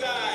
ma